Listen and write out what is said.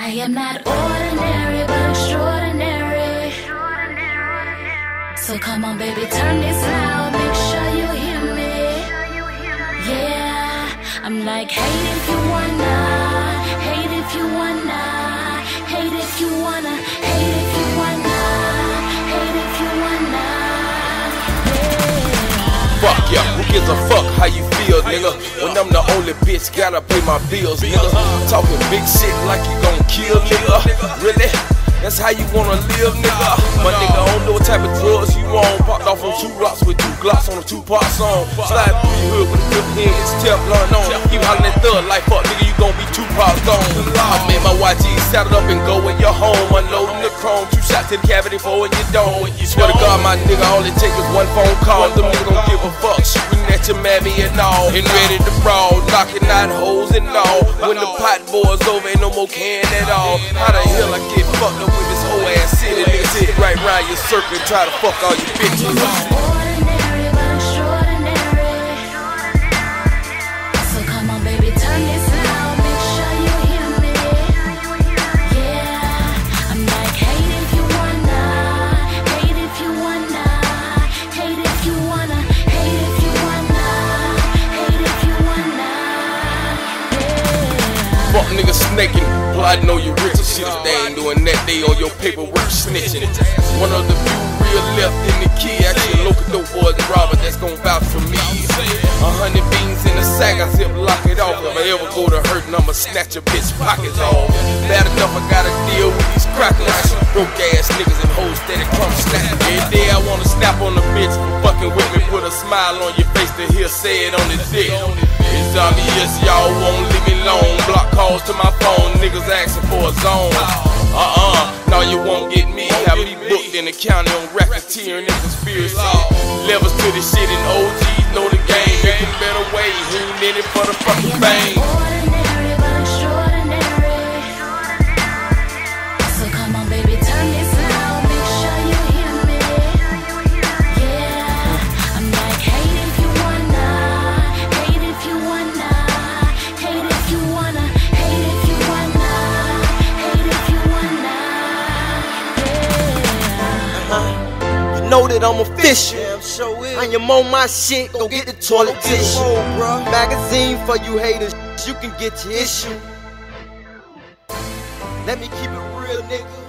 I am not ordinary, but extraordinary. So come on, baby, turn this loud, make sure you hear me. Yeah, I'm like, hate if you wanna, hate if you wanna, hate if you wanna, Fuck ya, who gives a fuck how you feel, nigga? When I'm the only bitch, gotta pay my bills, nigga. Talking big shit like you gon' kill, nigga. Really? That's how you wanna live, nigga. My nigga, I don't know what type of drugs you on. Popped off on two rocks with two glocks on a two part song. Slide through your hood with a flip hand, it's Teflon on. Keep hollering that thug like fuck, nigga, you gon' be two parts gone. I made my YG saddle up and go in your home. Unloading the chrome, two shots to the cavity for in your dome. Swear to God, my nigga, all it take is one phone call. Them Your mammy and all. And ready to brawl, knocking out hoes and all. When the pot boils over, ain't no more can at all. How the hell I get fucked up with this whole ass city? Nigga sit right round your circle and try to fuck all your bitches. Fuck niggas snaking, plotting on your rich shit. If they ain't doing that, they on your paperwork snitching. One of the few real left in the key. Actually, local dope boys and robbers that's gon' vouch for me. A hundred beans in a sack, I zip lock it off. If I ever go to hurtin', I'ma snatch a bitch pockets off. Bad enough, I gotta deal with these crackers. Broke ass niggas and hoes steady come snap. Every day I wanna snap on the bitch, fucking with me, put a smile on your face to hear say it on the dick. It's obvious y'all won't leave me alone. Block calls to my phone, niggas asking for a zone. Uh-uh, no you won't get me. Have me booked in the county on racketeering and conspiracy. Levels to the shit and OGs know the game. Make a better way, who in it for the fucking fame. Know that I'm official. Yeah, I'm sure. I am on my shit, go get the toilet tissue. Magazine for you haters, you can get your issue. Let me keep it real, nigga.